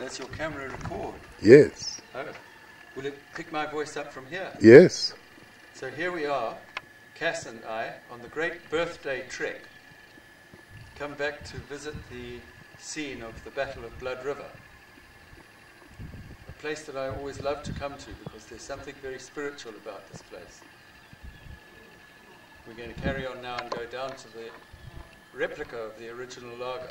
That's your camera record? Yes. Oh. Will it pick my voice up from here? Yes. So here we are, Cass and I, on the great birthday trek. Come back to visit the scene of the Battle of Blood River. A place that I always love to come to because there's something very spiritual about this place. We're going to carry on now and go down to the replica of the original laager.